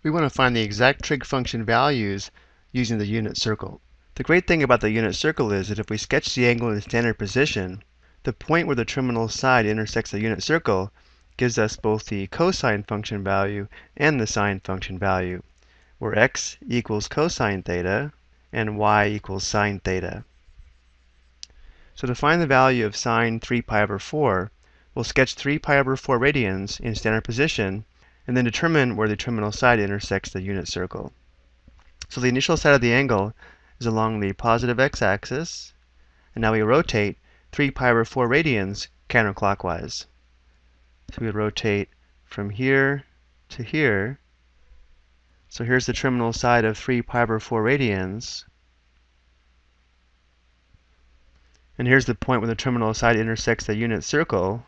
we want to find the exact trig function values using the unit circle. The great thing about the unit circle is that if we sketch the angle in standard position, the point where the terminal side intersects the unit circle gives us both the cosine function value and the sine function value, where x equals cosine theta and y equals sine theta. So to find the value of sine 3 pi over 4, we'll sketch 3 pi over 4 radians in standard position and then determine where the terminal side intersects the unit circle. So the initial side of the angle is along the positive x-axis, and now we rotate 3 pi over 4 radians counterclockwise. So we rotate from here to here. So here's the terminal side of 3 pi over 4 radians. And here's the point where the terminal side intersects the unit circle.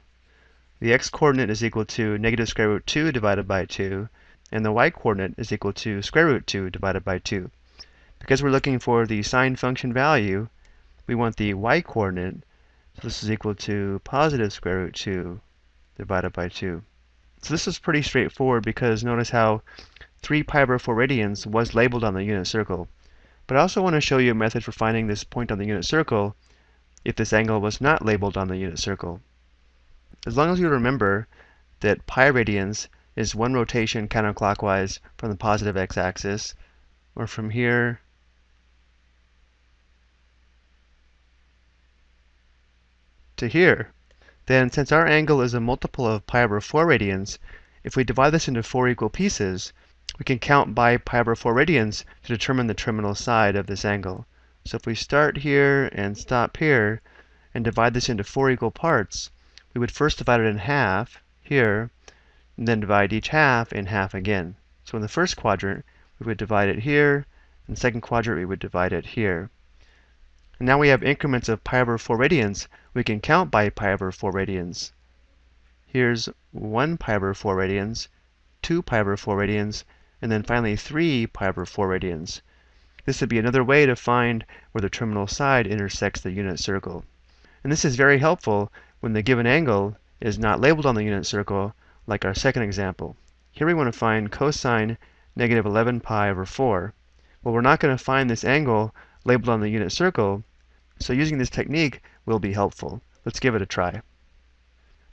The x-coordinate is equal to negative square root 2 divided by 2, and the y-coordinate is equal to square root 2 divided by 2. Because we're looking for the sine function value, we want the y-coordinate, so this is equal to positive square root 2 divided by 2. So this is pretty straightforward because notice how 3 pi over 4 radians was labeled on the unit circle. But I also want to show you a method for finding this point on the unit circle if this angle was not labeled on the unit circle. As long as you remember that pi radians is one rotation counterclockwise from the positive x-axis, or from here to here, then since our angle is a multiple of pi over 4 radians, if we divide this into four equal pieces, we can count by pi over 4 radians to determine the terminal side of this angle. So if we start here and stop here and divide this into four equal parts, we would first divide it in half here, and then divide each half in half again. So in the first quadrant, we would divide it here, in the second quadrant, we would divide it here. And now we have increments of pi over 4 radians. We can count by pi over 4 radians. Here's 1 pi over 4 radians, 2 pi over 4 radians, and then finally 3 pi over 4 radians. This would be another way to find where the terminal side intersects the unit circle. And this is very helpful when the given angle is not labeled on the unit circle, like our second example. Here we want to find cosine negative 11 pi over 4. Well, we're not going to find this angle labeled on the unit circle, so using this technique will be helpful. Let's give it a try.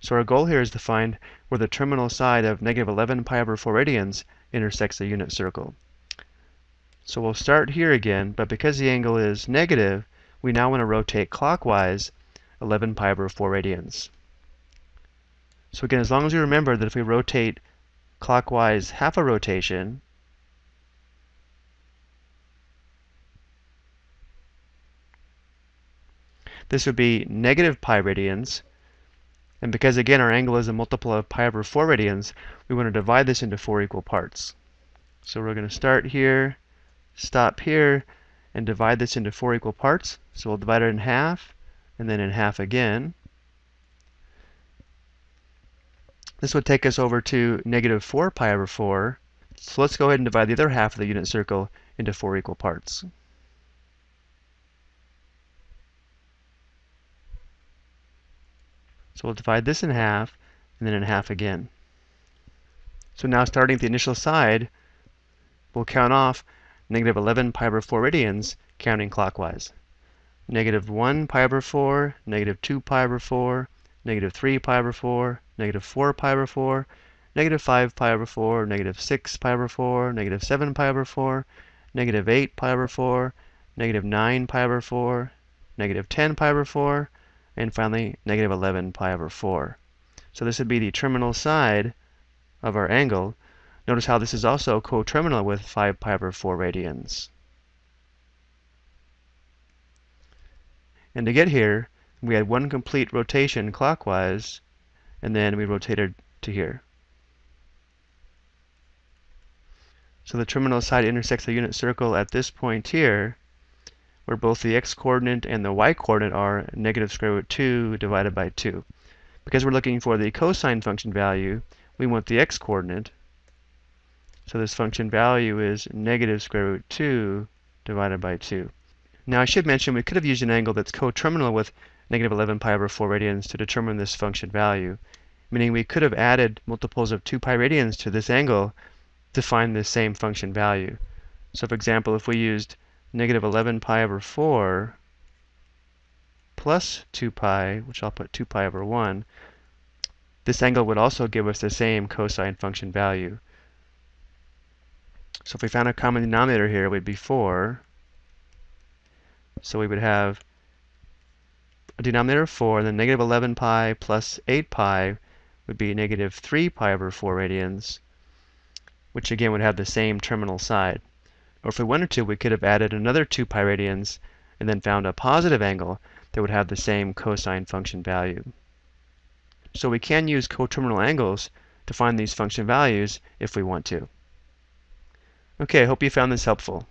So our goal here is to find where the terminal side of negative 11 pi over 4 radians intersects the unit circle. So we'll start here again, but because the angle is negative, we now want to rotate clockwise 11 pi over 4 radians. So again, as long as you remember that if we rotate clockwise half a rotation, this would be negative pi radians. And because again our angle is a multiple of pi over 4 radians, we want to divide this into four equal parts. So we're going to start here, stop here, and divide this into four equal parts. So we'll divide it in half and then in half again. This would take us over to negative 4 pi over 4. So let's go ahead and divide the other half of the unit circle into four equal parts. So we'll divide this in half and then in half again. So now starting at the initial side, we'll count off negative 11 pi over 4 radians, counting clockwise negative 1 pi over 4, negative 2 pi over 4, negative 3 pi over 4, negative 4 pi over 4, negative 5 pi over 4, negative 6 pi over 4, negative 7 pi over 4, negative 8 pi over 4, negative 9 pi over 4, negative 10 pi over 4, and finally negative 11 pi over 4. So this would be the terminal side of our angle. Notice how this is also coterminal with 5 pi over 4 radians. And to get here, we had one complete rotation clockwise, and then we rotated to here. So the terminal side intersects the unit circle at this point here, where both the x-coordinate and the y-coordinate are negative square root 2 divided by 2. Because we're looking for the cosine function value, we want the x-coordinate. So this function value is negative square root 2 divided by 2. Now I should mention we could have used an angle that's coterminal with negative 11 pi over 4 radians to determine this function value, meaning we could have added multiples of 2 pi radians to this angle to find the same function value. So for example, if we used negative 11 pi over 4 plus 2 pi, which I'll put 2 pi over 1, this angle would also give us the same cosine function value. So if we found a common denominator here, it would be 4. So we would have a denominator of 4, and then negative 11 pi plus 8 pi would be negative 3 pi over 4 radians, which again would have the same terminal side. Or if we wanted to, we could have added another 2 pi radians and then found a positive angle that would have the same cosine function value. So we can use coterminal angles to find these function values if we want to. Okay, I hope you found this helpful.